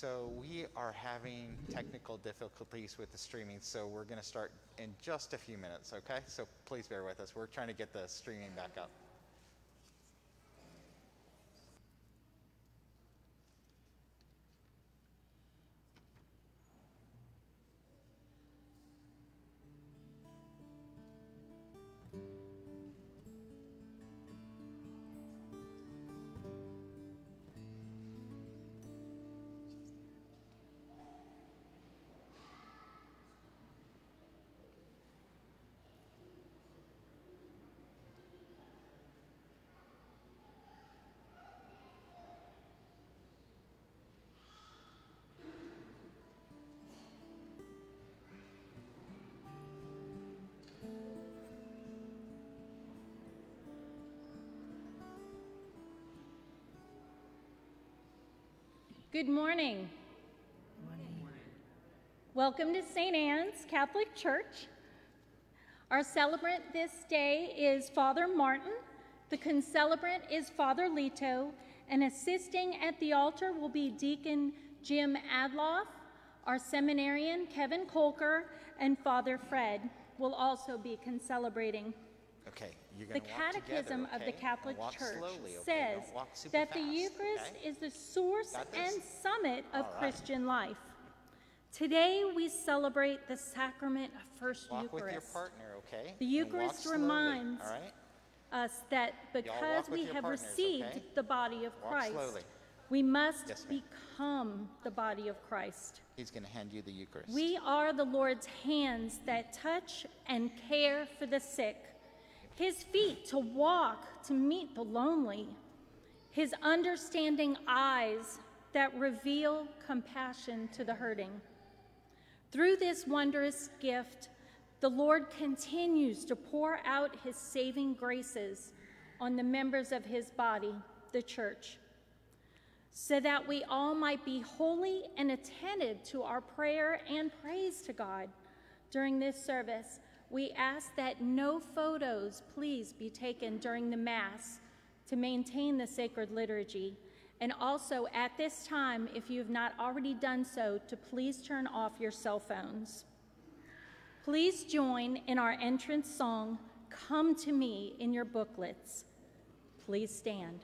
So we are having technical difficulties with the streaming, so we're going to start in just a few minutes, okay? So please bear with us. We're trying to get the streaming back up. Good morning. Morning. Welcome to St. Anne's Catholic Church. Our celebrant this day is Father Martin. The concelebrant is Father Lito, and assisting at the altar will be Deacon Jim Adloff, our seminarian Kevin Colker, and Father Fred will also be concelebrating. Okay, you're The going to walk Catechism together, of the okay? Catholic walk Church slowly, okay? says Don't walk super that the fast, Eucharist okay? is the source Got this? and summit of All right. Christian life. Today we celebrate the sacrament of First Walk with your Eucharist. partner, okay? The And walk Eucharist slowly, reminds All right? us that because with we your have partners, received okay? the body of Walk Christ, slowly. we must Yes, ma'am. become the body of Christ. He's going to hand you the Eucharist. We are the Lord's hands that touch and care for the sick, His feet to walk to meet the lonely, His understanding eyes that reveal compassion to the hurting. Through this wondrous gift, the Lord continues to pour out His saving graces on the members of His body, the church so that we all might be holy and attentive to our prayer and praise to God. During this service, we ask that no photos please be taken during the Mass to maintain the sacred liturgy. And also at this time, if you have not already done so, to please turn off your cell phones. Please join in our entrance song, Come to Me, in your booklets. Please stand.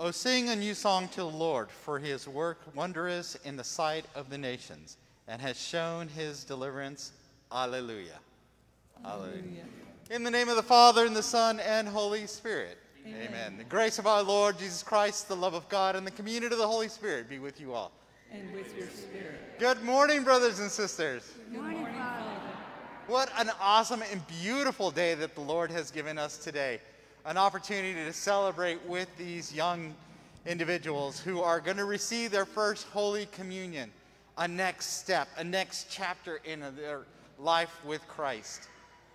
O sing a new song to the Lord, for his work wondrous in the sight of the nations, and has shown his deliverance. Alleluia. Alleluia. In the name of the Father, and the Son, and Holy Spirit. Amen. The grace of our Lord Jesus Christ, the love of God, and the community of the Holy Spirit be with you all. And with your spirit. Good morning, brothers and sisters. Good morning, Father. What an awesome and beautiful day that the Lord has given us today. An opportunity to celebrate with these young individuals who are going to receive their first Holy Communion, a next step, a next chapter in their life with Christ.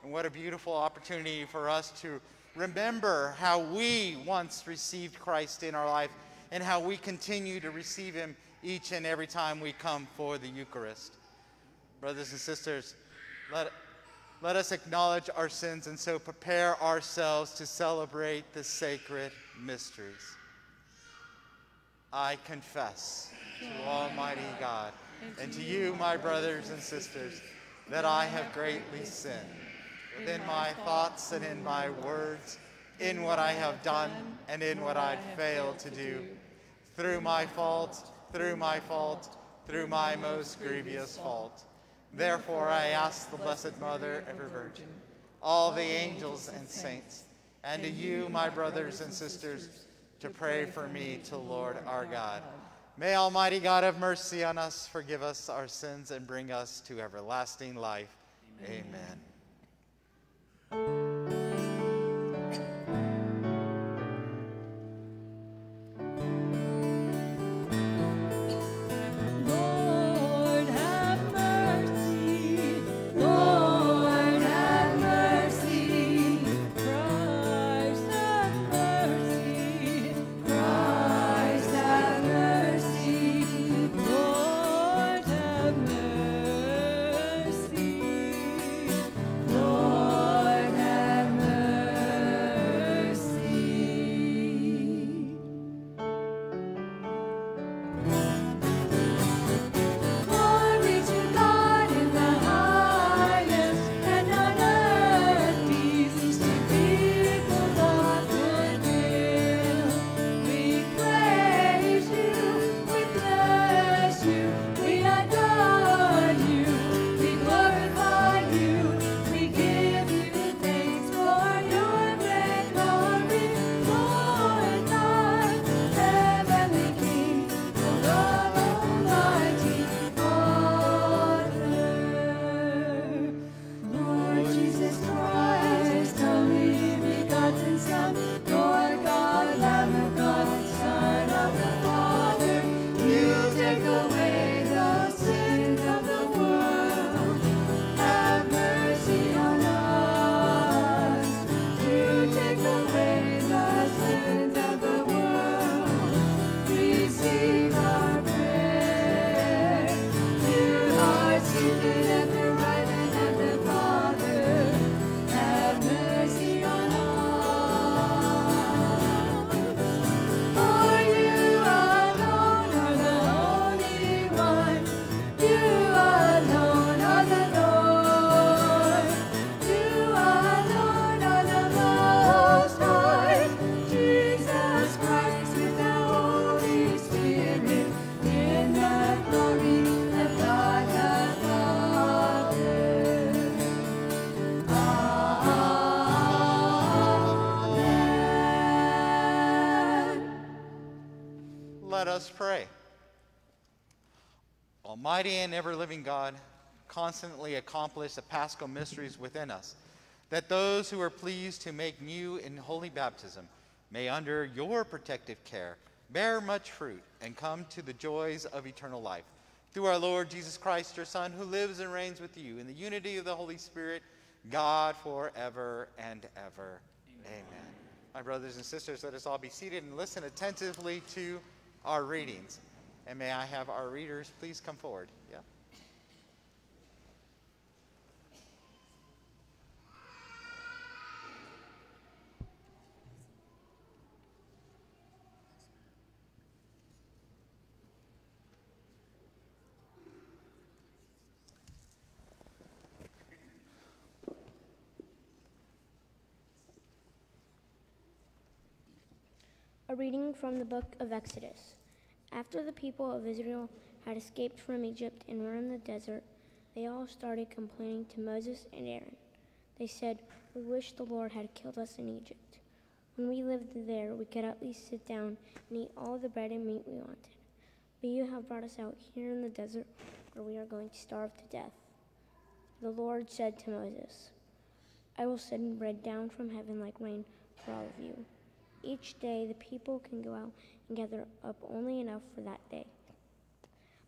And what a beautiful opportunity for us to remember how we once received Christ in our life and how we continue to receive Him each and every time we come for the Eucharist. Brothers and sisters, let, let us acknowledge our sins and so prepare ourselves to celebrate the sacred mysteries. I confess to Almighty God and to you, my brothers and sisters, that I have greatly sinned within my thoughts and in my words, in what I have done and in what I failed to do, through my fault, through my fault, through my most grievous fault. Therefore, I ask the Blessed Mother, ever Virgin, all the angels and saints, and to you, my brothers and sisters, to pray for me to Lord our God. May Almighty God have mercy on us, forgive us our sins, and bring us to everlasting life. Amen. Lord Almighty and ever living God, constantly accomplish the paschal mysteries within us, that those who are pleased to make new in holy baptism may, under your protective care, bear much fruit and come to the joys of eternal life. Through our Lord Jesus Christ, your Son, who lives and reigns with you in the unity of the Holy Spirit, God forever and ever. Amen. My brothers and sisters, let us all be seated and listen attentively to our readings. And may I have our readers please come forward? Yeah. A reading from the book of Exodus. After the people of Israel had escaped from Egypt and were in the desert, they all started complaining to Moses and Aaron. They said, We wish the Lord had killed us in Egypt. When we lived there, we could at least sit down and eat all the bread and meat we wanted. But you have brought us out here in the desert where we are going to starve to death. The Lord said to Moses, I will send bread down from heaven like rain for all of you. Each day the people can go out and gather up only enough for that day.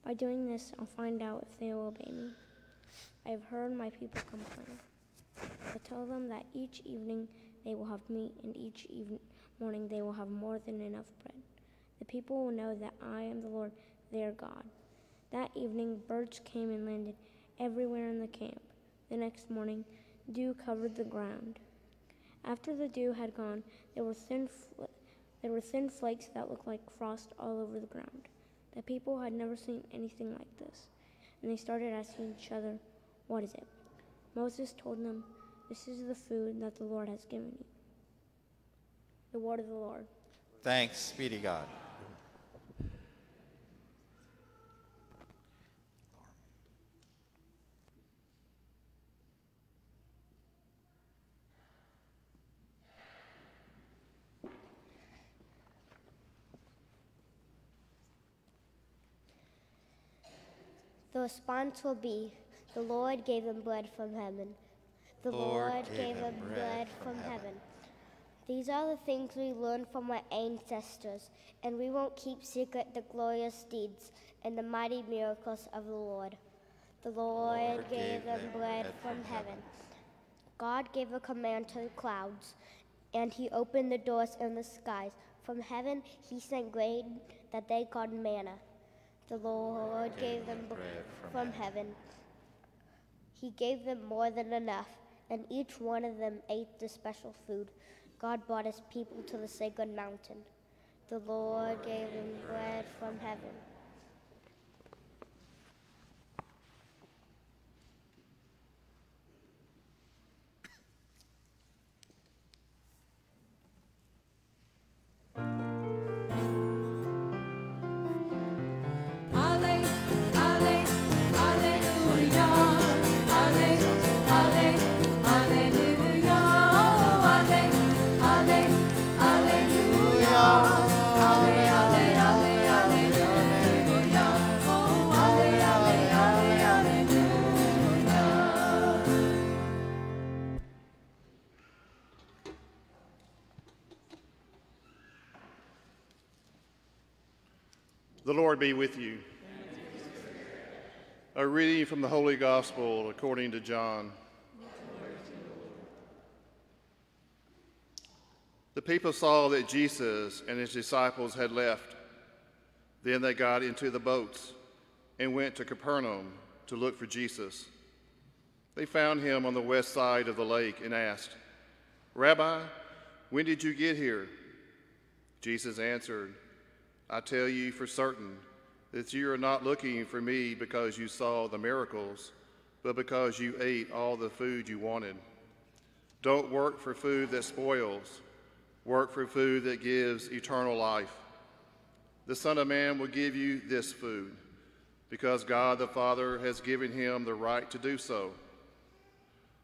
By doing this, I'll find out if they will obey me. I have heard my people complain. I tell them that each evening they will have meat, and each even- morning they will have more than enough bread. The people will know that I am the Lord, their God. That evening, birds came and landed everywhere in the camp. The next morning, dew covered the ground. After the dew had gone, there were thin, there were thin flakes that looked like frost all over the ground. The people had never seen anything like this, and they started asking each other, "What is it?" Moses told them, "This is the food that the Lord has given you." The word of the Lord. Thanks be to God. The response will be, The Lord gave them bread from heaven. The Lord Lord, gave them bread from heaven. heaven. These are the things we learned from our ancestors, and we won't keep secret the glorious deeds and the mighty miracles of the Lord. The Lord, gave them bread from heaven. God gave a command to the clouds, and he opened the doors in the skies. From heaven he sent grain that they called manna. The Lord gave them bread from heaven. He gave them more than enough, and each one of them ate the special food. God brought his people to the sacred mountain. The Lord gave them bread from heaven. Be with you. A reading from the Holy Gospel according to John. The people saw that Jesus and his disciples had left. Then they got into the boats and went to Capernaum to look for Jesus. They found him on the west side of the lake and asked, Rabbi, when did you get here? Jesus answered, I tell you for certain that you are not looking for me because you saw the miracles, but because you ate all the food you wanted. Don't work for food that spoils, work for food that gives eternal life. The Son of Man will give you this food, because God the Father has given him the right to do so.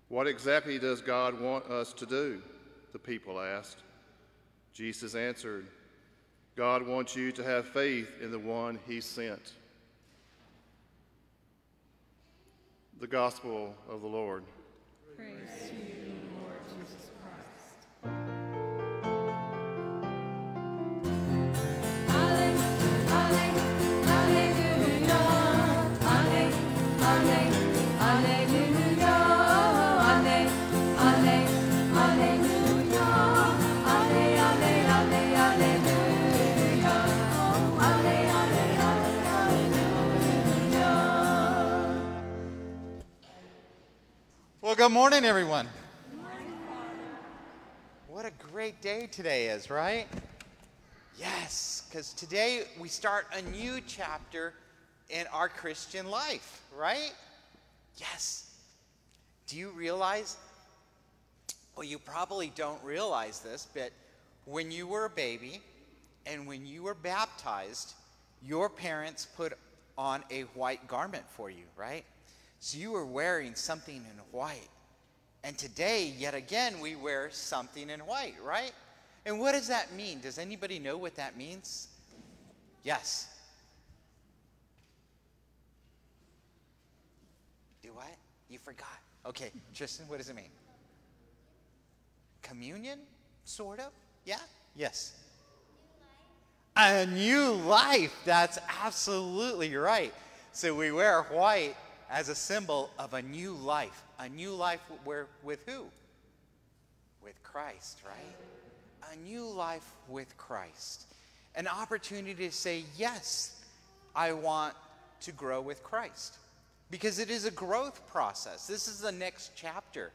What exactly does God want us to do? The people asked. Jesus answered, God wants you to have faith in the one he sent. The Gospel of the Lord. Ale, Well, good morning, everyone. What a great day today is, right? Yes, because today we start a new chapter in our Christian life, right? Yes. Do you realize? Well, you probably don't realize this, but when you were a baby, And when you were baptized, your parents put on a white garment for you, right? So you were wearing something in white. And today, yet again, we wear something in white, right? And what does that mean? Does anybody know what that means? Yes. Do what? You forgot. Okay, Tristan, what does it mean? Communion? Sort of? Yeah? Yes. A new life. That's absolutely right. So we wear white as a symbol of a new life. A new life where, with who? With Christ, right? A new life with Christ. An opportunity to say, yes, I want to grow with Christ. Because it is a growth process. This is the next chapter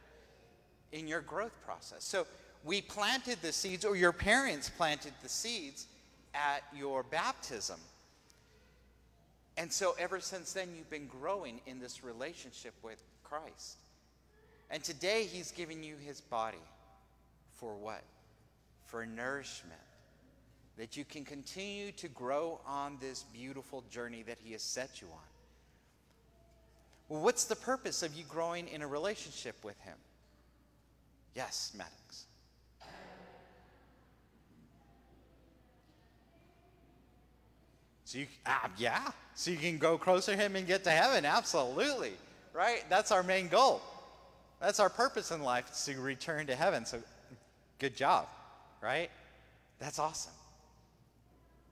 in your growth process. So we planted the seeds, or your parents planted the seeds at your baptism. And so ever since then, you've been growing in this relationship with Christ. And today, He's giving you His body for what? For nourishment. That you can continue to grow on this beautiful journey that He has set you on. Well, what's the purpose of you growing in a relationship with Him? Yes, Maddox. So you, ah, yeah. So you can go closer to Him and get to heaven. Absolutely, right? That's our main goal. That's our purpose in life is to return to heaven. So, good job, right? That's awesome,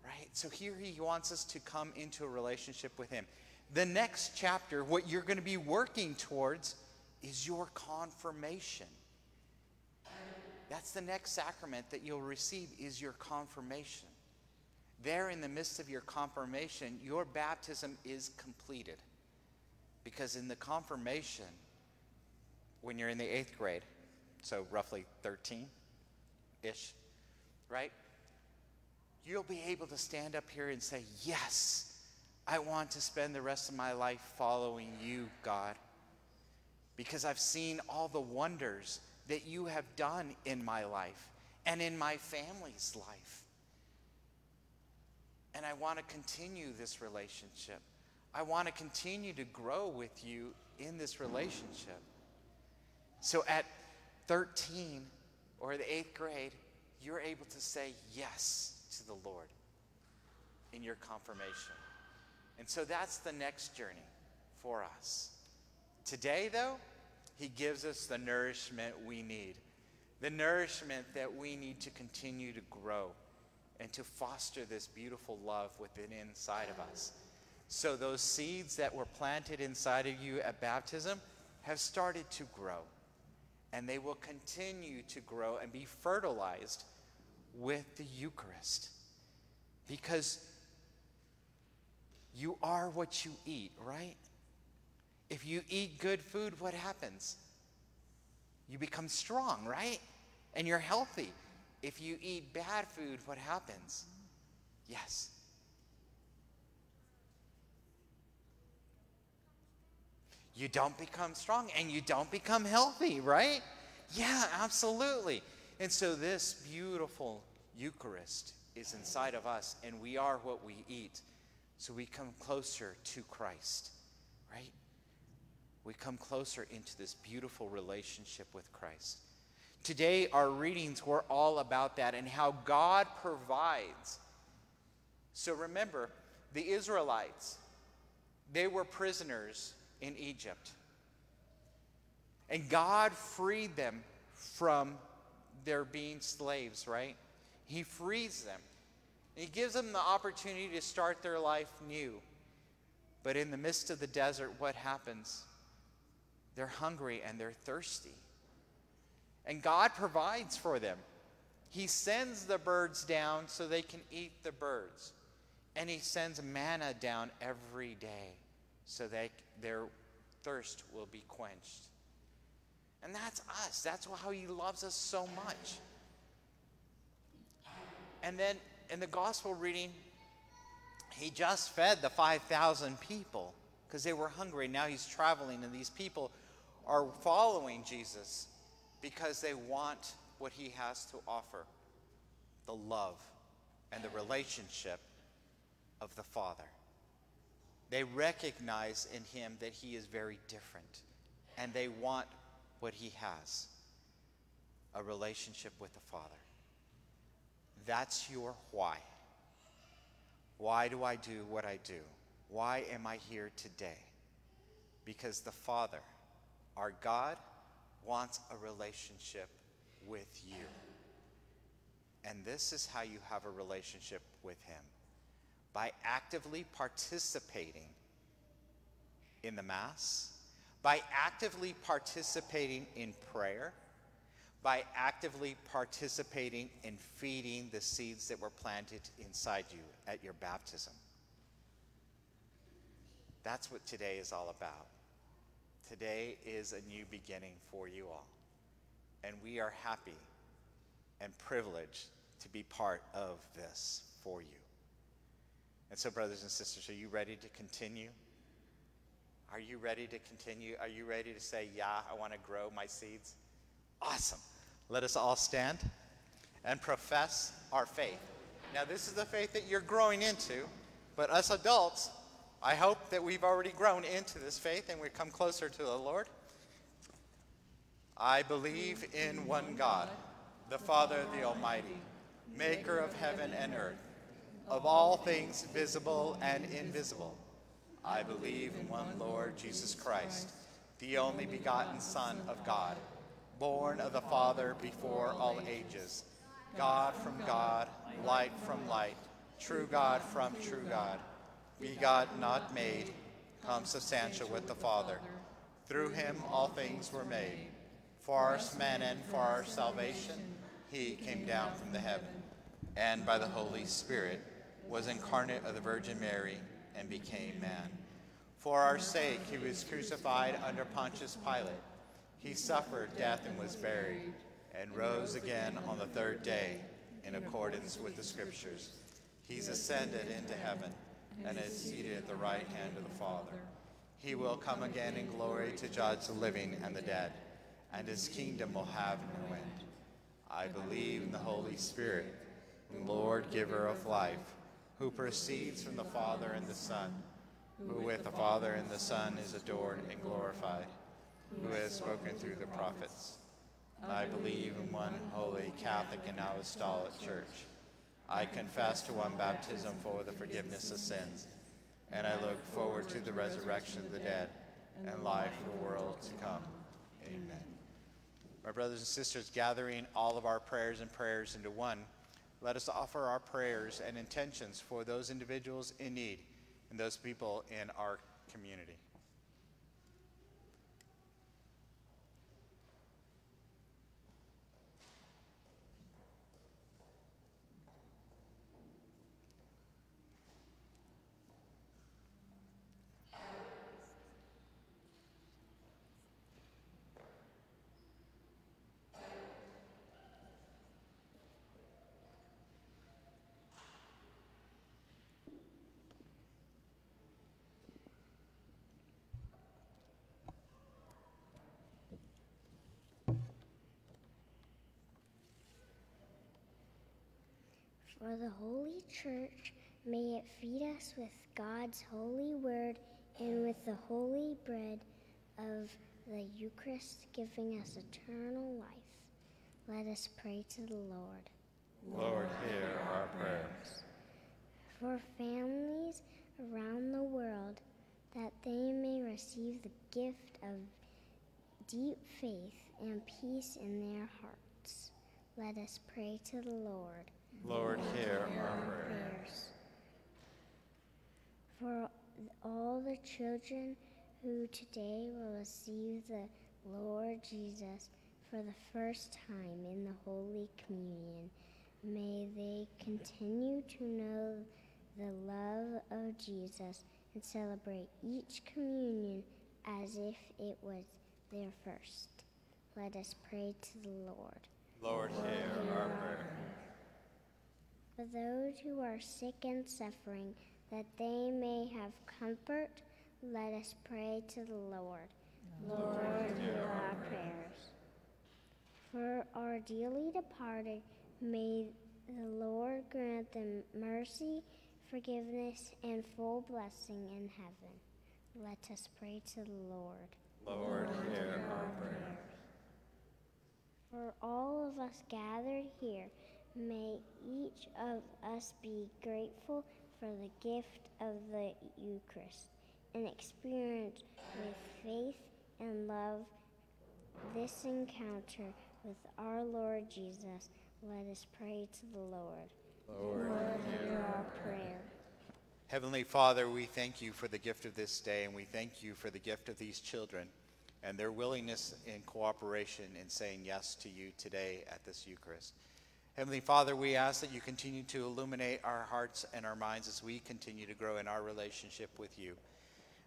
right? So here He wants us to come into a relationship with Him. The next chapter, what you're going to be working towards, is your confirmation. That's the next sacrament that you'll receive is your confirmation. There in the midst of your confirmation, your baptism is completed. Because in the confirmation, when you're in the eighth grade, so roughly 13 ish, right? You'll be able to stand up here and say, Yes, I want to spend the rest of my life following you, God. Because I've seen all the wonders that you have done in my life and in my family's life. And I want to continue this relationship. I want to continue to grow with you in this relationship. So at 13 or the eighth grade, you're able to say yes to the Lord in your confirmation. And so that's the next journey for us. Today, though, he gives us the nourishment we need, the nourishment that we need to continue to grow and to foster this beautiful love within inside of us. So those seeds that were planted inside of you at baptism have started to grow. And they will continue to grow and be fertilized with the Eucharist. Because you are what you eat, right? If you eat good food, what happens? You become strong, right? And you're healthy. If you eat bad food, what happens? Yes. You don't become strong and you don't become healthy, right? Yeah, absolutely. And so this beautiful Eucharist is inside of us, and we are what we eat. So we come closer to Christ, right? We come closer into this beautiful relationship with Christ. Today, our readings were all about that and how God provides. So remember, the Israelites, they were prisoners in Egypt. And God freed them from their being slaves, right? He frees them. He gives them the opportunity to start their life new. But in the midst of the desert, what happens? They're hungry and they're thirsty. And God provides for them. He sends the birds down so they can eat the birds. And He sends manna down every day so that their thirst will be quenched. And that's us. That's how He loves us so much. And then in the gospel reading, He just fed the 5,000 people because they were hungry. Now He's traveling, and these people are following Jesus because they want what he has to offer the love, and the relationship of the Father. They recognize in him that he is very different, and they want what he has a relationship with the Father. That's your why. Why do I do what I do? Why am I here today? Because the Father, our God, wants a relationship with you. And this is how you have a relationship with Him by actively participating in the Mass, by actively participating in prayer, by actively participating in feeding the seeds that were planted inside you at your baptism. That's what today is all about. Today is a new beginning for you all. And we are happy and privileged to be part of this for you. And so, brothers and sisters, are you ready to continue? Are you ready to continue? Are you ready to say, Yeah, I want to grow my seeds? Awesome. Let us all stand and profess our faith. Now, this is the faith that you're growing into, but us adults, I hope that we've already grown into this faith and we come closer to the Lord. I believe in one God, the Father, the Almighty, maker of heaven and earth, of all things visible and invisible. I believe in one Lord Jesus Christ, the only begotten Son of God, born of the Father before all ages, God from God, light from light, true God from true God, begotten, not made, consubstantial with the Father. Through him all things were made. For our man and for our salvation, he came down from the heaven, and by the Holy Spirit was incarnate of the Virgin Mary and became man. For our sake he was crucified under Pontius Pilate. He suffered death and was buried, and rose again on the third day in accordance with the Scriptures. He's ascended into heaven and is seated at the right hand of the Father. He will come again in glory to judge the living and the dead, and his kingdom will have no end. I believe in the Holy Spirit, Lord giver of life, who proceeds from the Father and the Son, who with the Father and the Son is adored and glorified, who has spoken through the prophets. I believe in one holy, Catholic, and apostolic church. I confess to one baptism for the forgiveness of sins, and I look forward to the resurrection of the dead and life of the world to come. Amen. My brothers and sisters, gathering all of our prayers and prayers into one, let us offer our prayers and intentions for those individuals in need and those people in our community. For the Holy Church, may it feed us with God's holy word and with the holy bread of the Eucharist, giving us eternal life. Let us pray to the Lord. Lord, hear our prayers. For families around the world, that they may receive the gift of deep faith and peace in their hearts. Let us pray to the Lord. Lord, hear our prayers. For all the children who today will receive the Lord Jesus for the first time in the Holy Communion, may they continue to know the love of Jesus and celebrate each communion as if it was their first. Let us pray to the Lord. Lord, hear our prayers. For those who are sick and suffering, that they may have comfort, let us pray to the Lord. Lord, hear our prayers. For our dearly departed, may The Lord grant them mercy, forgiveness, and full blessing in heaven. Let us pray to the Lord. Lord, hear our prayers. For all of us gathered here, may each of us be grateful for the gift of the Eucharist and experience with faith and love this encounter with our Lord Jesus. Let us pray to the Lord. Lord, hear our prayer. Heavenly Father, we thank you for the gift of this day, and we thank you for the gift of these children and their willingness and cooperation in saying yes to you today at this Eucharist. Heavenly Father, we ask that you continue to illuminate our hearts and our minds as we continue to grow in our relationship with you.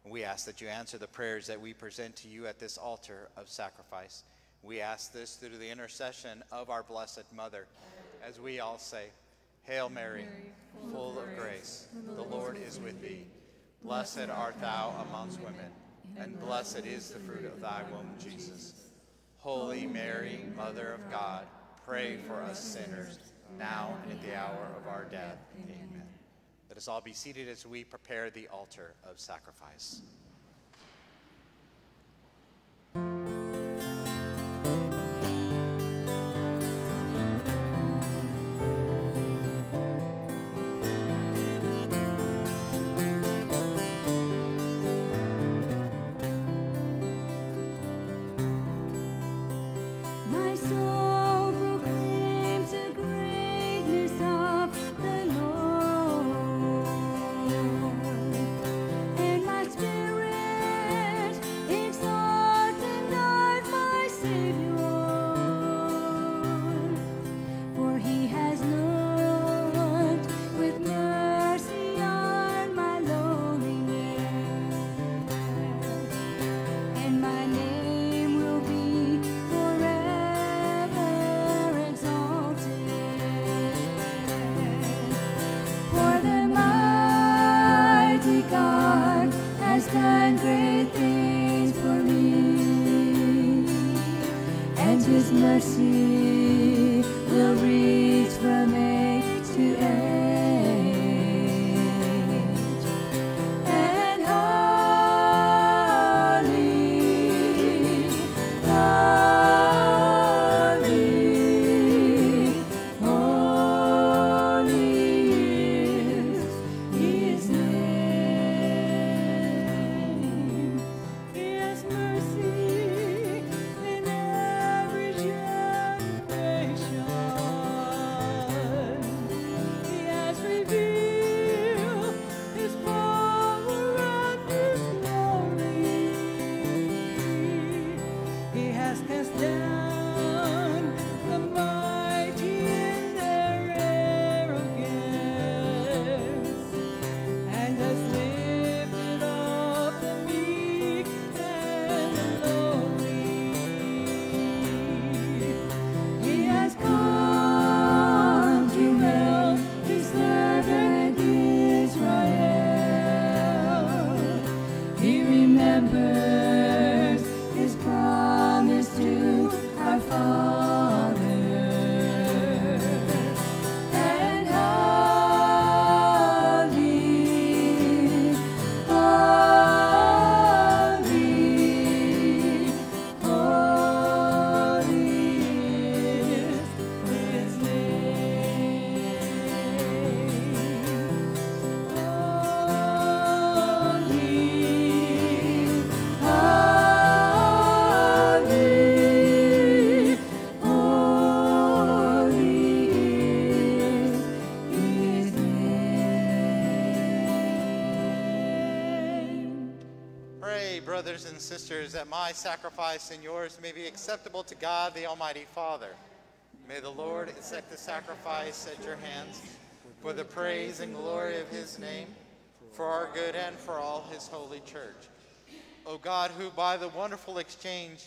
We ask that you answer the prayers that we present to you at this altar of sacrifice. We ask this through the intercession of our Blessed Mother, as we all say, Hail Mary, full of grace, the Lord is with thee. Blessed art thou amongst women, and blessed is the fruit of thy womb, Jesus. Holy Mary, Mother of God, pray for us sinners, now and at the hour of our death. Amen. Let us all be seated as we prepare the altar of sacrifice. That my sacrifice and yours may be acceptable to God, the Almighty Father. May the Lord accept the sacrifice at your hands for the praise and glory of his name, for our good and for all his holy church. O God, who by the wonderful exchange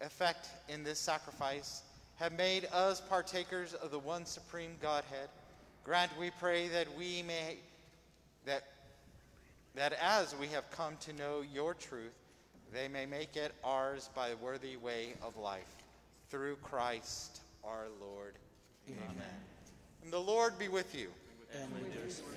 effect in this sacrifice have made us partakers of the one supreme Godhead, grant, we pray, that we may that that as we have come to know your truth, they may make it ours by the worthy way of life. Through Christ our Lord. Amen. And the Lord be with you. And with your spirit.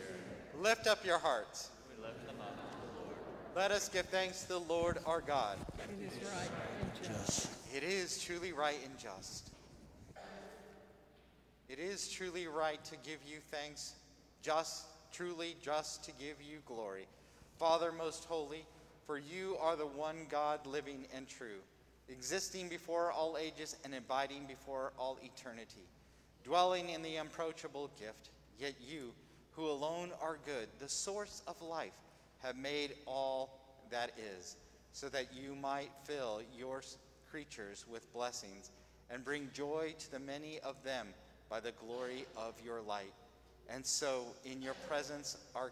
Lift up your hearts. We lift them up to the Lord. Let us give thanks to the Lord our God. It is right and just. It is truly right and just. It is truly right to give you thanks, just, truly just to give you glory. Father most holy, for you are the one God living and true, existing before all ages and abiding before all eternity, dwelling in the unapproachable gift, yet you, who alone are good, the source of life, have made all that is, so that you might fill your creatures with blessings and bring joy to the many of them by the glory of your light. And so, in your presence are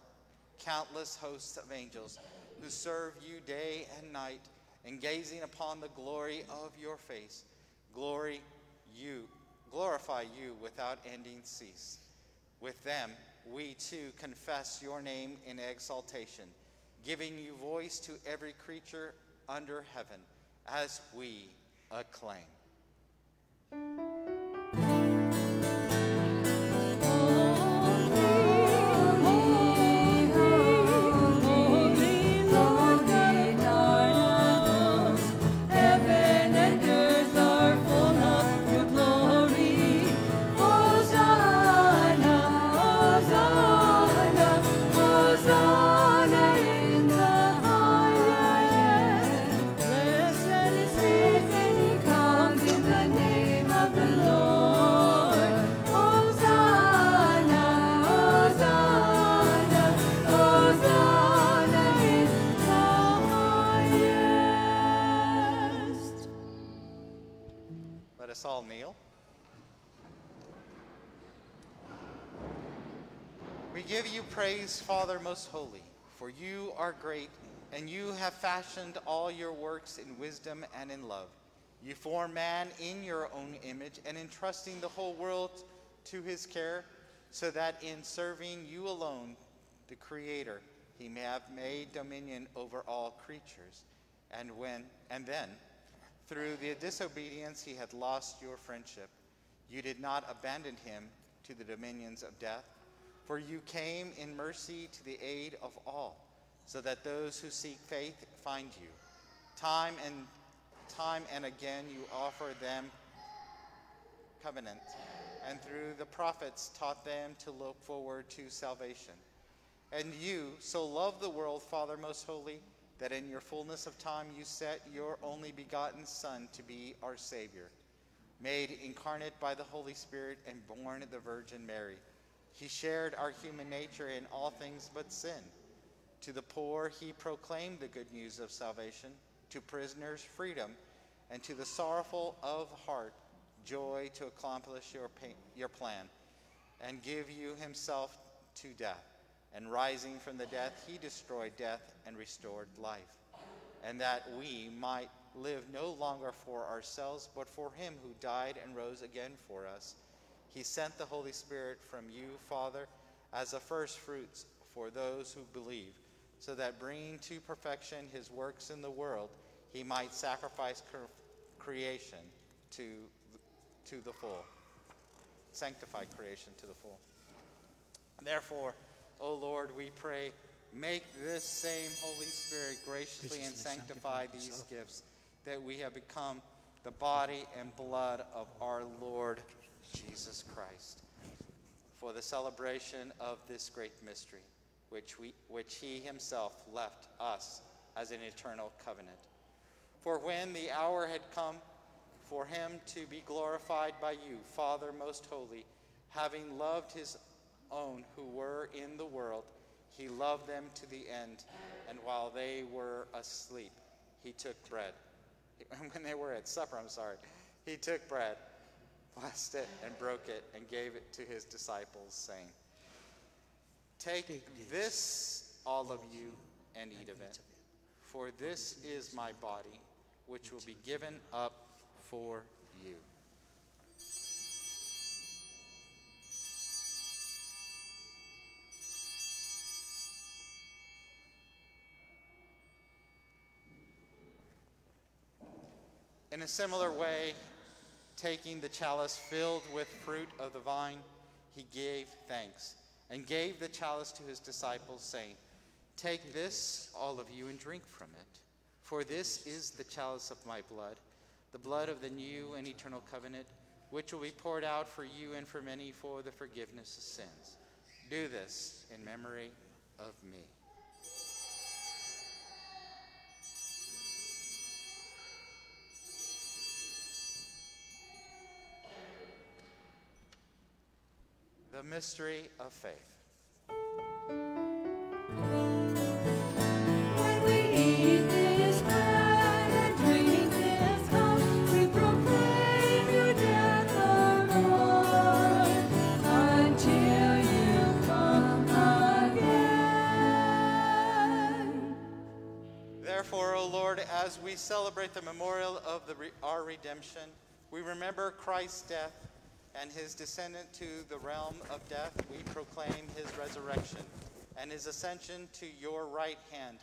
countless hosts of angels who serve you day and night, and gazing upon the glory of your face, glory you, glorify you without ending cease. With them, we too confess your name in exaltation, giving you voice to every creature under heaven as we acclaim. Let us all kneel. We give you praise, Father most holy, for you are great, and you have fashioned all your works in wisdom and in love. You form man in your own image, and entrusting the whole world to his care, so that in serving you alone, the Creator, he may have made dominion over all creatures. And when and then, through the disobedience, he had lost your friendship. You did not abandon him to the dominions of death, for you came in mercy to the aid of all, so that those who seek faith find you. Time and time and again you offer them covenant, and through the prophets taught them to look forward to salvation. And you so love the world, Father most holy, that in your fullness of time you set your only begotten Son to be our Savior, made incarnate by the Holy Spirit and born of the Virgin Mary. He shared our human nature in all things but sin. To the poor he proclaimed the good news of salvation, to prisoners freedom, and to the sorrowful of heart joy to accomplish your, pa- your plan and give you himself to death. And rising from the death, he destroyed death and restored life. And that we might live no longer for ourselves, but for him who died and rose again for us. He sent the Holy Spirit from you, Father, as a first fruits for those who believe, so that bringing to perfection his works in the world, he might sacrifice cre- creation to, to the full, sanctify creation to the full. Therefore, O Lord, we pray, make this same Holy Spirit graciously and sanctify these gifts, that we have become the body and blood of our Lord Jesus Christ, for the celebration of this great mystery, which, we, which he himself left us as an eternal covenant. For when the hour had come for him to be glorified by you, Father most holy, having loved his own who were in the world, he loved them to the end. And while they were asleep, he took bread. When they were at supper, I'm sorry, he took bread, blessed it, and broke it, and gave it to his disciples, saying, Take this, all of you, and eat of it. For this is my body, which will be given up for you. In a similar way, taking the chalice filled with fruit of the vine, he gave thanks and gave the chalice to his disciples, saying, Take this, all of you, and drink from it. For this is the chalice of my blood, the blood of the new and eternal covenant, which will be poured out for you and for many for the forgiveness of sins. Do this in memory of me. Until mystery of faith. Therefore, O Lord, as we celebrate the memorial of the our redemption, we remember Christ's death and his descendant to the realm of death. We proclaim his resurrection and his ascension to your right hand.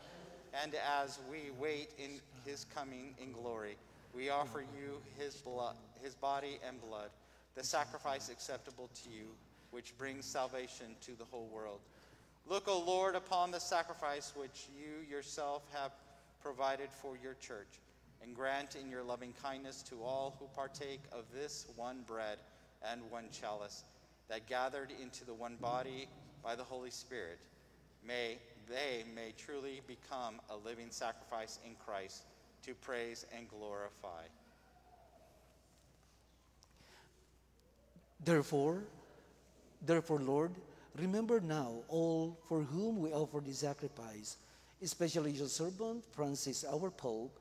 And as we wait in his coming in glory, we offer you his blood, his body and blood, the sacrifice acceptable to you, which brings salvation to the whole world. Look, O Lord, upon the sacrifice which you yourself have provided for your church, and grant in your loving kindness to all who partake of this one bread and one chalice, that gathered into the one body by the Holy Spirit, may they may truly become a living sacrifice in Christ to praise and glorify. Therefore, therefore, Lord, remember now all for whom we offer this sacrifice, especially your servant Francis, our Pope,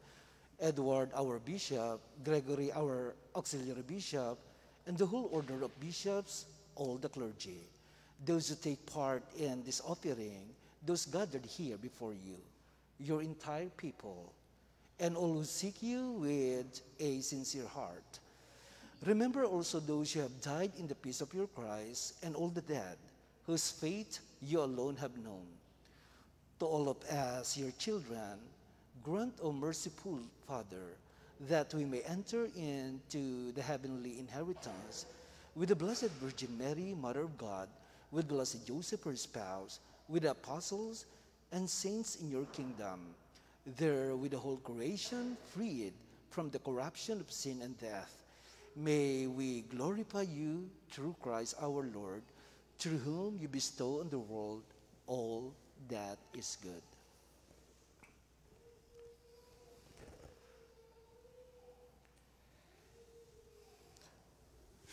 Edward, our Bishop, Gregory, our auxiliary bishop, and the whole order of bishops, all the clergy, those who take part in this offering, those gathered here before you, your entire people, and all who seek you with a sincere heart. Remember also those who have died in the peace of your Christ, and all the dead, whose fate you alone have known. To all of us, your children, grant, O merciful Father, that we may enter into the heavenly inheritance with the Blessed Virgin Mary, Mother of God, with Blessed Joseph, her spouse, with the apostles and saints in your kingdom, there with the whole creation freed from the corruption of sin and death. May we glorify you through Christ our Lord, through whom you bestow on the world all that is good.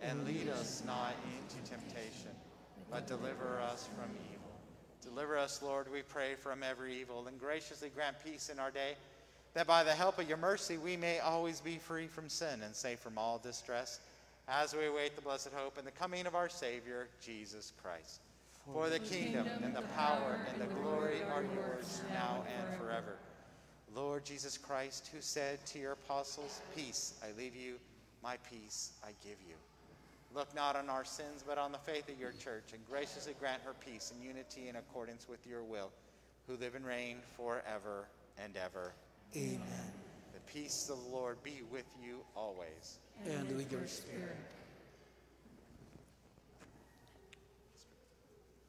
And lead us not into temptation, but deliver us from evil. Deliver us, Lord, we pray, from every evil, and graciously grant peace in our day, that by the help of your mercy we may always be free from sin and safe from all distress, as we await the blessed hope and the coming of our Savior, Jesus Christ. For the kingdom and the power and the glory are yours now and forever. Lord Jesus Christ, who said to your apostles, Peace I leave you, my peace I give you. Look not on our sins, but on the faith of your church, and graciously grant her peace and unity in accordance with your will, who live and reign forever and ever. Amen. The peace of the Lord be with you always. And, and with your spirit.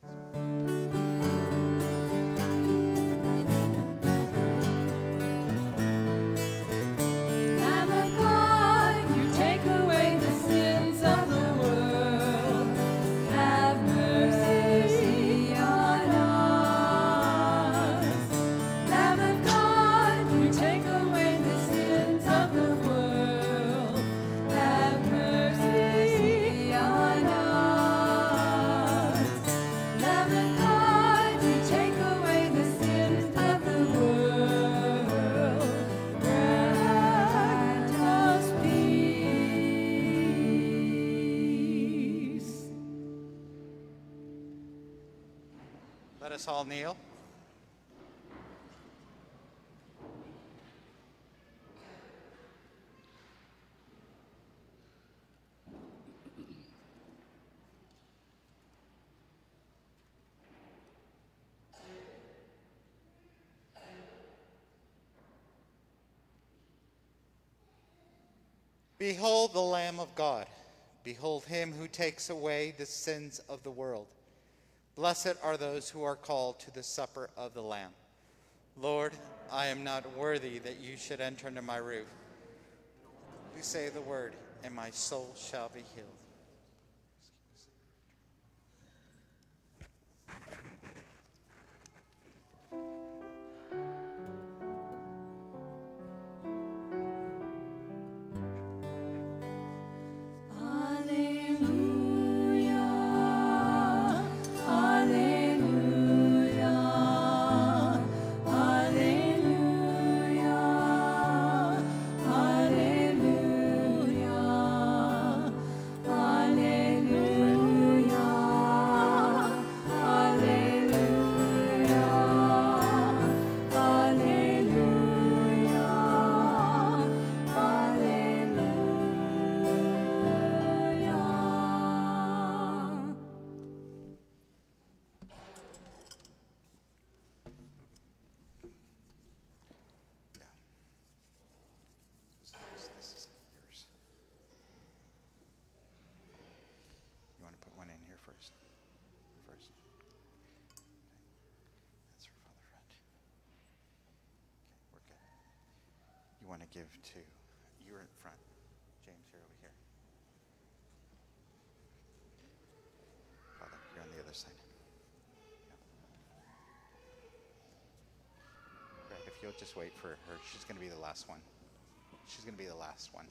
spirit. All kneel. Behold the Lamb of God. Behold him who takes away the sins of the world. Blessed are those who are called to the supper of the Lamb. Lord, I am not worthy that you should enter into my roof. You say the word, and my soul shall be healed. Want to give to, you're in front. James, you're over here. Father, you're on the other side. Yeah. If you'll just wait for her, she's going to be the last one. She's going to be the last one.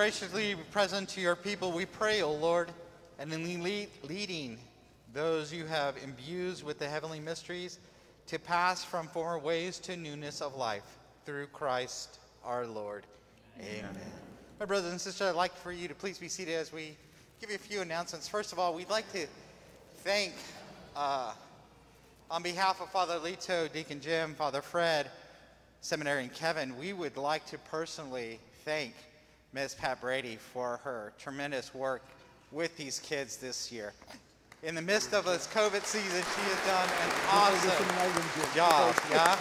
Graciously present to your people, we pray, O Lord, and in lead, leading those you have imbued with the heavenly mysteries to pass from former ways to newness of life through Christ our Lord. Amen. My brothers and sisters, I'd like for you to please be seated as we give you a few announcements. First of all, we'd like to thank, uh, on behalf of Father Lito, Deacon Jim, Father Fred, Seminarian Kevin, we would like to personally thank Ms. Pat Brady for her tremendous work with these kids this year. In the midst of this COVID season, she has done an awesome job, yeah?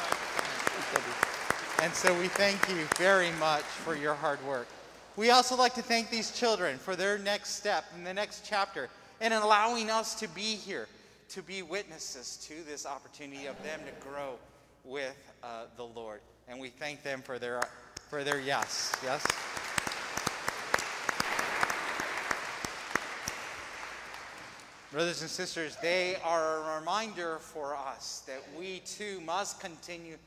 And so we thank you very much for your hard work. We also like to thank these children for their next step in the next chapter and in allowing us to be here to be witnesses to this opportunity of them to grow with uh, the Lord. And we thank them for their, for their yes. Yes? Brothers and sisters, they are a reminder for us that we too must continue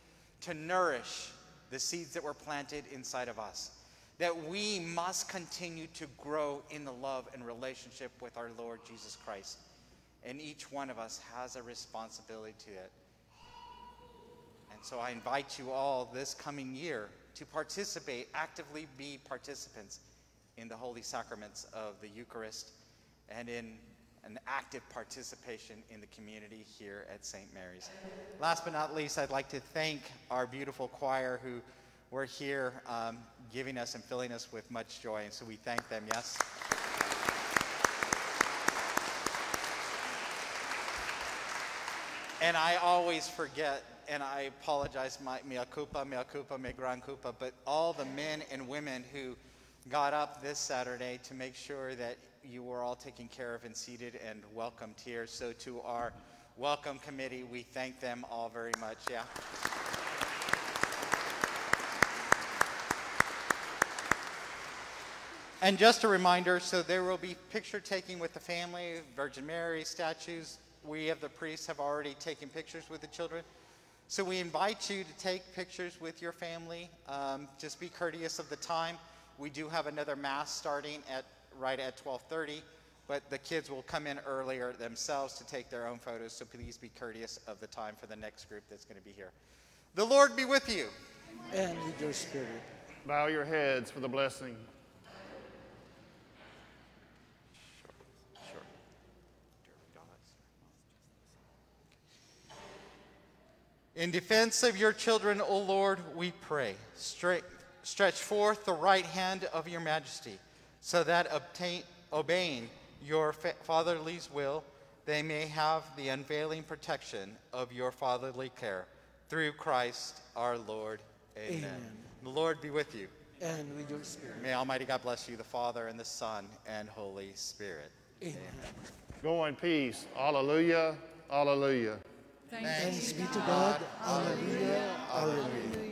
to nourish the seeds that were planted inside of us. That we must continue to grow in the love and relationship with our Lord Jesus Christ. And each one of us has a responsibility to it. And so I invite you all this coming year to participate, actively be participants in the holy sacraments of the Eucharist and in an active participation in the community here at St. Mary's. Last but not least, I'd like to thank our beautiful choir who were here um, giving us and filling us with much joy. And so we thank them, yes? And I always forget, and I apologize, my mea culpa, mea culpa, me gran culpa, but all the men and women who got up this Saturday to make sure that you were all taken care of and seated and welcomed here. So to our welcome committee, we thank them all very much. Yeah. And just a reminder, so there will be picture taking with the family, Virgin Mary statues. We of the priests have already taken pictures with the children. So we invite you to take pictures with your family. Um, just be courteous of the time. We do have another mass starting at right at 12:30, but the kids will come in earlier themselves to take their own photos. So please be courteous of the time for the next group that's going to be here. The Lord be with you. And with your spirit. Bow your heads for the blessing. In defense of your children, O Lord, we pray. Stretch forth the right hand of your majesty, so that obtain, obeying your fa- fatherly's will, they may have the unveiling protection of your fatherly care. Through Christ our Lord. Amen. Amen. The Lord be with you. And with your spirit. May Almighty God bless you, the Father, and the Son, and Holy Spirit. Amen. Go in peace. Alleluia. Alleluia. Thank Thanks be to God. Hallelujah. Hallelujah. Hallelujah. A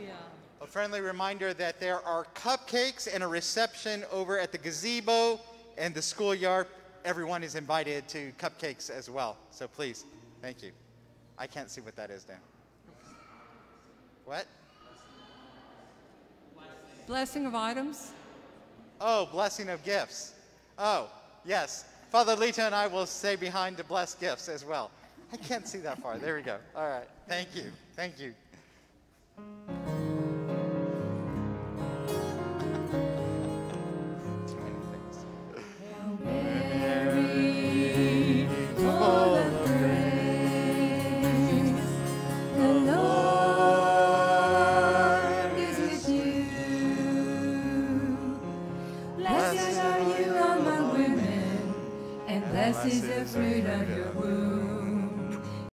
friendly reminder that there are cupcakes and a reception over at the gazebo and the schoolyard. Everyone is invited to cupcakes as well. So please, thank you. I can't see what that is now. What? Blessing of items. Oh, blessing of gifts. Oh, yes. Father Lito and I will stay behind to bless gifts as well. I can't see that far. There we go. All right. Thank you. Thank you.